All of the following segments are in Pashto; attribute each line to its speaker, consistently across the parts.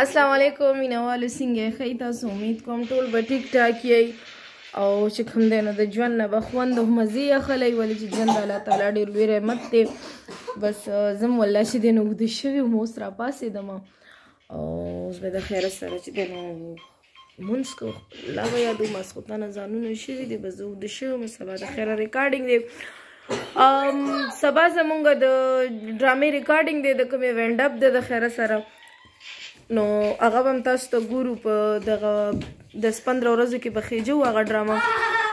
Speaker 1: السلام علیکم مینوالو څنګه یې ښه تاسو امید کوم ټول به ټیک ټاک یئ او چې کوم دی نو د ژوند نه به خوند او مزې اخلئ ولې چې ژوند د الله تعالی ډېر لوی رحمت دی بس زه هم والله چې دی نو اوږده شوې وم اوس راپاڅېدم او اوس به د خیره سره چې دی نو مونږ کو لا به یادو ماسخوتان ځانونه شوي دي بس زه د شوم سبا د خیره ریکارډینګ دی ام سبا زمونږ د ډرامې ریکارډینګ دی د کومې وینډ اپ دی د خیره سره نو هغه هم تاسو ته ګورو په دغه د 15 ورځو کې بخې جو هغه ډرامه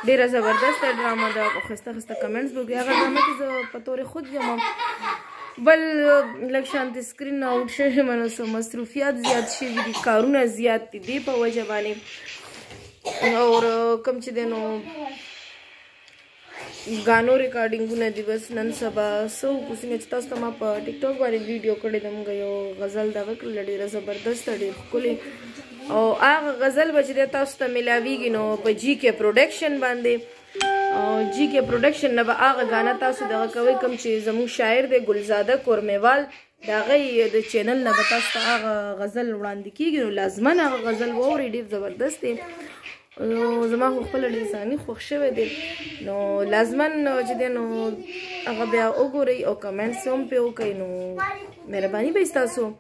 Speaker 1: ډیره زبردست ډرامه ده او خسته خسته کمنټس وګورئ هغه ډرامه کې زه په تور خود یم بل لږ شان د سکرین نه اوټ شوی منو سو مصروفیات زیات شوي دي کارونه زیات دي دی په وجه باندې او کوم چې دی نو غانو ریکارډینګونه دی بس نن سبا سو کوسنه چې تاسو ما په ټیک ټاک باندې ویډیو کړې دم غيو غزل دا وکړ لړې زبردست ډېر خولي او هغه غزل بچ دی تاسو ته ملاویږي نو په جی کې پروډکشن باندې او جی کې پروډکشن نه به هغه غانه تاسو دغه کوي کوم چې زموږ شاعر دی ګلزاده کورمیوال دا غي د چینل نه به تاسو ته هغه غزل وړاندې کیږي نو لازمن هغه غزل ووري ډیر زبردست دی زما خو خپل ډیر ځاني خوښ شوی دی نو لازمن چې دی نو هغه بیا وګورئ او کمنټس هم پې وکړئ نو مهرباني به یې ستاسو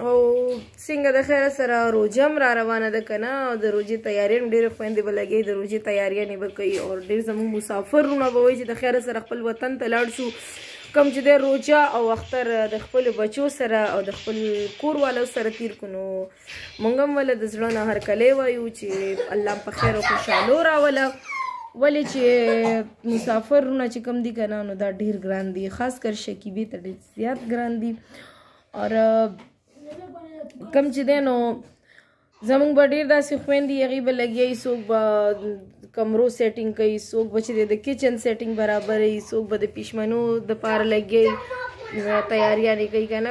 Speaker 1: او څنګه د خیره سره روژه هم را روانه ده که نه او د روژې تیاري هم ډېرې خویندې به لګوي د روژې تیاریانې به کوي او ډېر زموږ مسافر وروڼه به وایي چې د خیره سره خپل وطن ته لاړ شو کوم چې د روژه او اختر د خپلو بچو سره او د خپل کور والو سره تیر کو نو موږ هم وله د زړه نه هرکلی وایو چې الله په خیر او خوشحالو راوله ولې چې مسافر وروڼه چې کوم دي که نه نو دا ډېر ګران دي خاص کر شکیبې ته ډېر زیات ګران دي او کم چې دی نو زمونږ به ډېر داسې خویندې هغې به لګیا وي څوک به کمرو سیټینګ کوي څوک به چې دی د کچن سیټینګ برابروي څوک به د پښمنو دپاره لګیا وي تیاریانې کوي که نه